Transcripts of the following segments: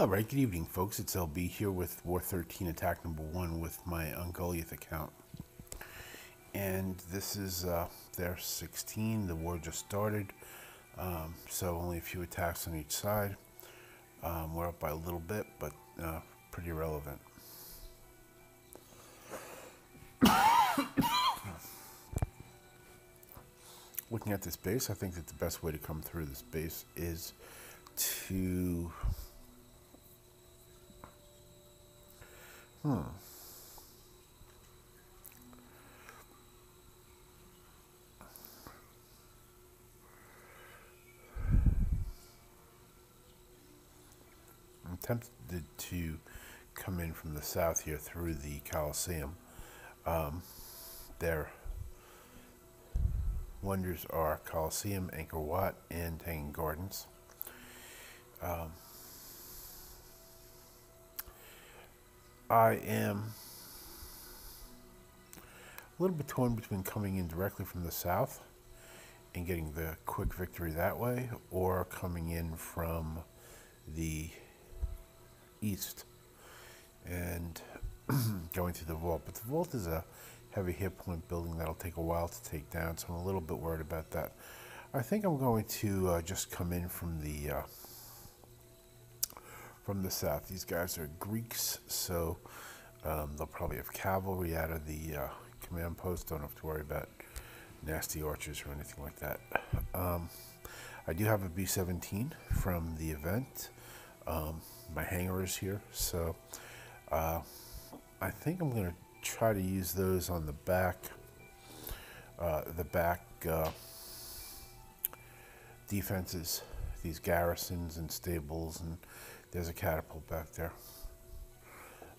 All right, good evening, folks. It's LB here with War 13 attack number one with my Ungoliath account. And this is uh, their 16. The war just started, um, so only a few attacks on each side. Um, we're up by a little bit, but uh, pretty relevant. Looking at this base, I think that the best way to come through this base is to Hmm. I'm tempted to come in from the south here through the Coliseum. Um, their wonders are Coliseum, Angkor Wat, and Hanging Gardens. Um, I am a little bit torn between coming in directly from the south and getting the quick victory that way, or coming in from the east and going through the vault. But the vault is a heavy hit point building that'll take a while to take down, so I'm a little bit worried about that. I think I'm going to uh, just come in from the uh, from the south. These guys are Greeks, so um, they'll probably have cavalry out of the uh, command post. Don't have to worry about nasty archers or anything like that. Um, I do have a B-17 from the event. Um, my hangar is here, so uh, I think I'm going to try to use those on the back, uh, the back uh, defenses, these garrisons and stables and there's a catapult back there.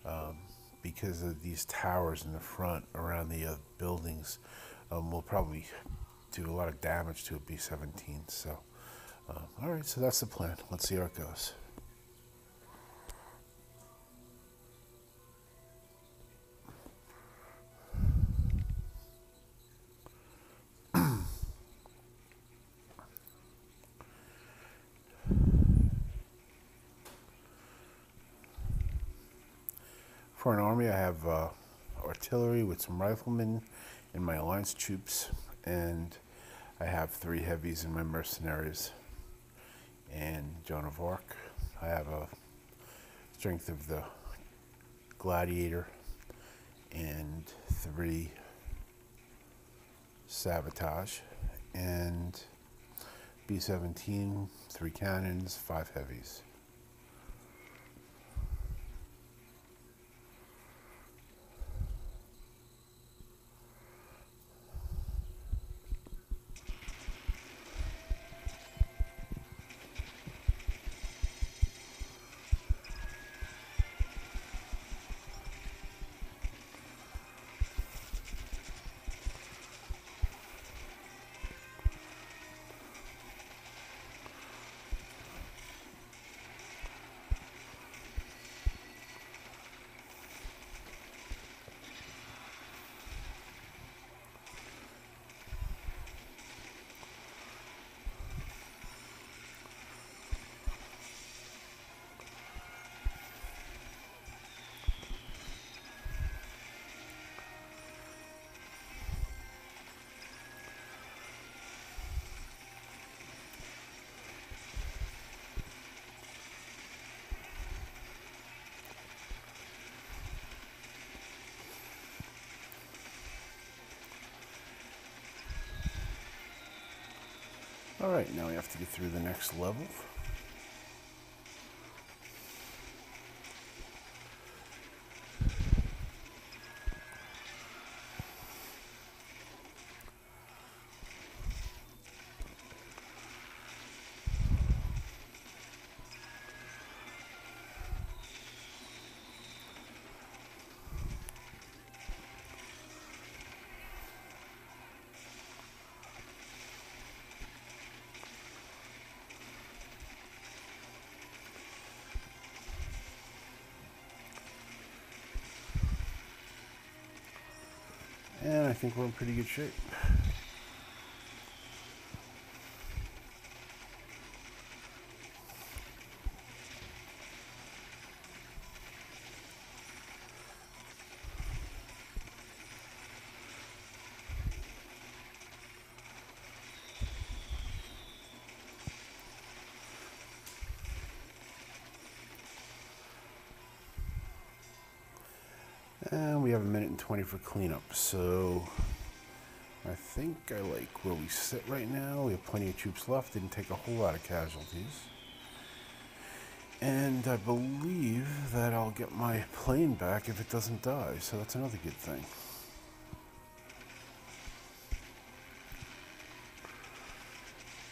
Um, because of these towers in the front around the uh, buildings, um, will probably do a lot of damage to a B-17. So, uh, all right, so that's the plan. Let's see how it goes. For an army, I have uh, artillery with some riflemen in my alliance troops, and I have three heavies in my mercenaries and Joan of Arc. I have a strength of the gladiator and three sabotage and B-17, three cannons, five heavies. All right, now we have to get through the next level. And I think we're in pretty good shape. And we have a minute and 20 for cleanup. So I think I like where we sit right now. We have plenty of troops left. Didn't take a whole lot of casualties. And I believe that I'll get my plane back if it doesn't die. So that's another good thing.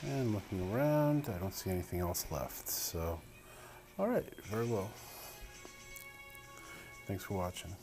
And looking around, I don't see anything else left. So, all right, very well. Thanks for watching.